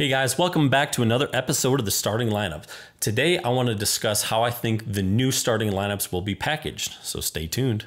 Hey guys, welcome back to another episode of the starting lineup. Today I want to discuss how I think the new starting lineups will be packaged, so stay tuned.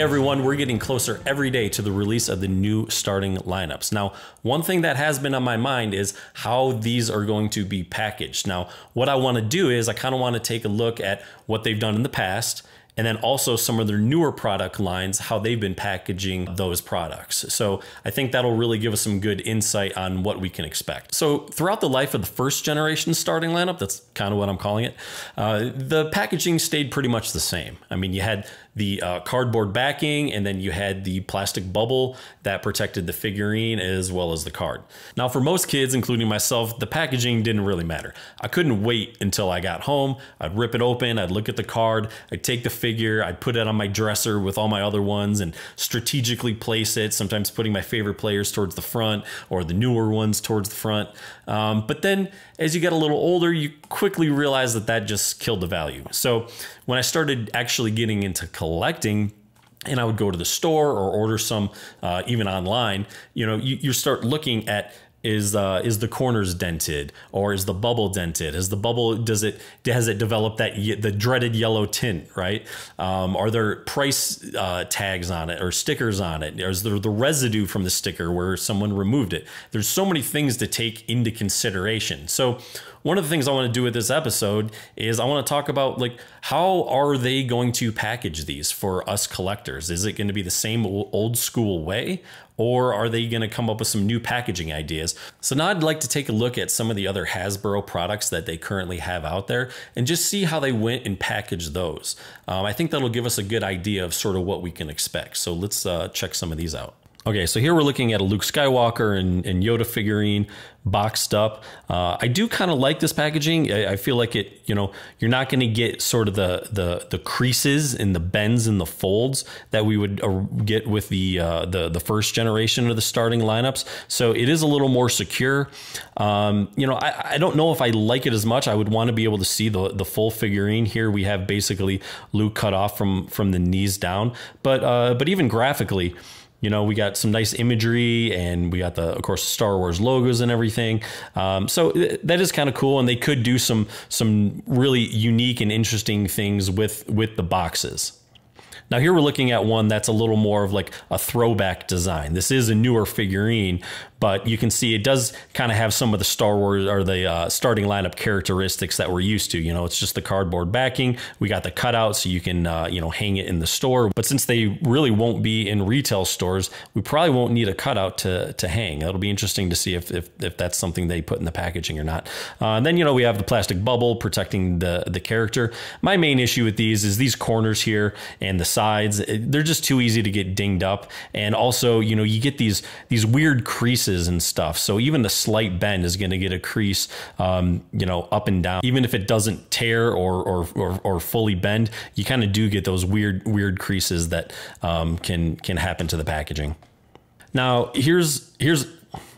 Hey everyone, we're getting closer every day to the release of the new starting lineups. Now, one thing that has been on my mind is how these are going to be packaged. Now, what I want to do is I kind of want to take a look at what they've done in the past and then also some of their newer product lines, how they've been packaging those products. So I think that'll really give us some good insight on what we can expect. So throughout the life of the first generation starting lineup, that's kind of what I'm calling it, uh, the packaging stayed pretty much the same. I mean, you had the uh, cardboard backing, and then you had the plastic bubble that protected the figurine as well as the card. Now, for most kids, including myself, the packaging didn't really matter. I couldn't wait until I got home. I'd rip it open, I'd look at the card, I'd take the figure, I'd put it on my dresser with all my other ones and strategically place it, sometimes putting my favorite players towards the front or the newer ones towards the front. Um, but then as you get a little older, you quickly realize that that just killed the value. So when I started actually getting into collecting, and I would go to the store or order some uh, even online, you know, you, you start looking at is uh, is the corners dented or is the bubble dented? Is the bubble does it has it developed that the dreaded yellow tint right? Um, are there price uh, tags on it or stickers on it? Is there the residue from the sticker where someone removed it? There's so many things to take into consideration. So one of the things I want to do with this episode is I want to talk about like how are they going to package these for us collectors? Is it going to be the same old school way or are they going to come up with some new packaging ideas? So now I'd like to take a look at some of the other Hasbro products that they currently have out there and just see how they went and packaged those. Um, I think that'll give us a good idea of sort of what we can expect. So let's uh, check some of these out. Okay, so here we're looking at a Luke Skywalker and, and Yoda figurine boxed up. Uh, I do kind of like this packaging. I, I, feel like it, you know, you're not going to get sort of the, the the creases and the bends and the folds that we would uh, get with the uh, the the first generation of the starting lineups. So it is a little more secure. Um, you know, I, I don't know if I like it as much. I would want to be able to see the the full figurine. Here we have basically Luke cut off from from the knees down, but uh, but even graphically you know, we got some nice imagery and we got the, of course, Star Wars logos and everything. Um, so that is kind of cool. And they could do some, some really unique and interesting things with, with the boxes. Now here we're looking at one that's a little more of like a throwback design. This is a newer figurine, but you can see it does kind of have some of the Star Wars or the uh, starting lineup characteristics that we're used to. You know, it's just the cardboard backing. We got the cutout so you can, uh, you know, hang it in the store. But since they really won't be in retail stores, we probably won't need a cutout to, to hang. It'll be interesting to see if, if, if that's something they put in the packaging or not. Uh, and then, you know, we have the plastic bubble protecting the, the character. My main issue with these is these corners here and the sides. They're just too easy to get dinged up. And also, you know, you get these, these weird creases creases and stuff. So even the slight bend is going to get a crease, um, you know, up and down. Even if it doesn't tear or or or, or fully bend, you kind of do get those weird weird creases that um, can can happen to the packaging. Now here's here's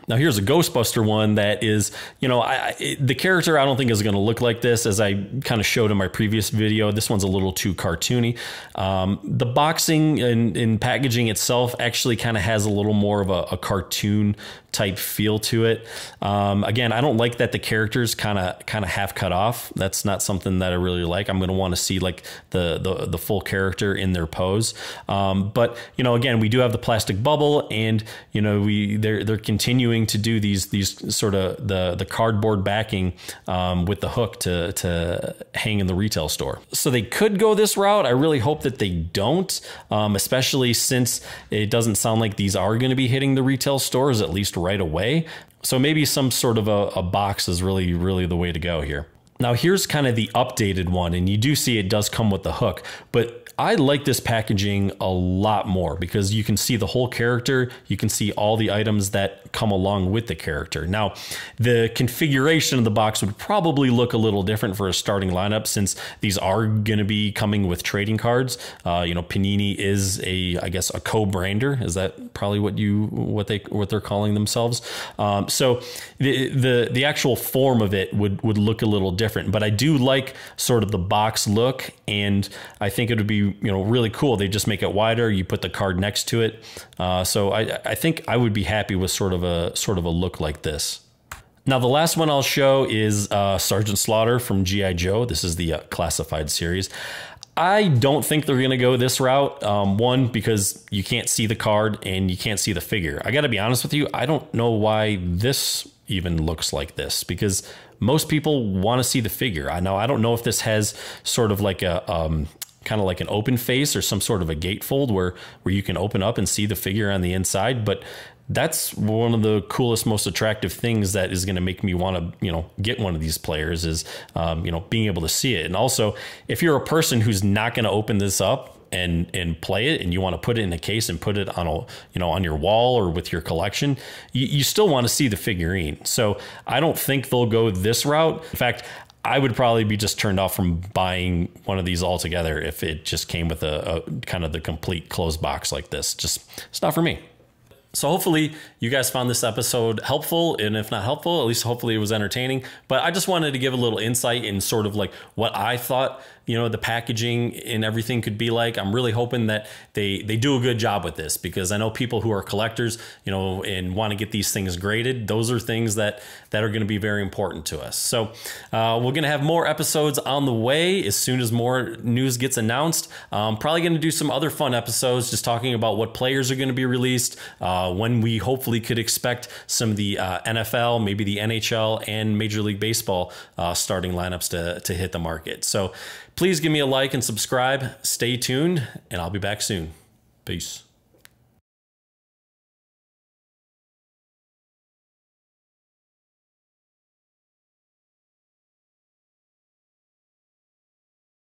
now here's a Ghostbuster one that is, you know, I, I, the character I don't think is going to look like this as I kind of showed in my previous video. This one's a little too cartoony. Um, the boxing and, and, packaging itself actually kind of has a little more of a, a cartoon type feel to it. Um, again, I don't like that the characters kind of kind of half cut off. That's not something that I really like. I'm going to want to see like the, the the full character in their pose. Um, but you know, again, we do have the plastic bubble, and you know, we they're they're continuing to do these these sort of the the cardboard backing um, with the hook to to hang in the retail store. So they could go this route. I really hope that they don't, um, especially since it doesn't sound like these are going to be hitting the retail stores at least right away. So maybe some sort of a, a box is really, really the way to go here. Now here's kind of the updated one, and you do see it does come with the hook, but I like this packaging a lot more because you can see the whole character. You can see all the items that come along with the character. Now, the configuration of the box would probably look a little different for a starting lineup since these are going to be coming with trading cards. Uh, you know, Panini is a, I guess, a co-brander. Is that probably what you what they what they're calling themselves? Um, so the the the actual form of it would would look a little different. But I do like sort of the box look, and I think it would be you know really cool. They just make it wider. You put the card next to it. Uh, so I, I think I would be happy with sort of a sort of a look like this. Now, the last one I'll show is uh, Sergeant Slaughter from G.I. Joe. This is the uh, classified series. I don't think they're going to go this route. Um, one, because you can't see the card and you can't see the figure. I got to be honest with you, I don't know why this even looks like this because most people want to see the figure. I know I don't know if this has sort of like a um, kind of like an open face or some sort of a gatefold where where you can open up and see the figure on the inside, but that's one of the coolest, most attractive things that is going to make me want to, you know, get one of these players is, um, you know, being able to see it. And also, if you're a person who's not going to open this up and and play it, and you want to put it in a case and put it on a, you know, on your wall or with your collection, you, you still want to see the figurine. So I don't think they'll go this route. In fact, I would probably be just turned off from buying one of these altogether if it just came with a, a kind of the complete closed box like this. Just it's not for me. So hopefully you guys found this episode helpful, and if not helpful, at least hopefully it was entertaining. But I just wanted to give a little insight in sort of like what I thought you know the packaging and everything could be like. I'm really hoping that they they do a good job with this because I know people who are collectors, you know, and want to get these things graded. Those are things that that are going to be very important to us. So uh, we're going to have more episodes on the way as soon as more news gets announced. I'm probably going to do some other fun episodes, just talking about what players are going to be released, uh, when we hopefully could expect some of the uh, NFL, maybe the NHL, and Major League Baseball uh, starting lineups to to hit the market. So Please give me a like and subscribe. Stay tuned, and I'll be back soon. Peace.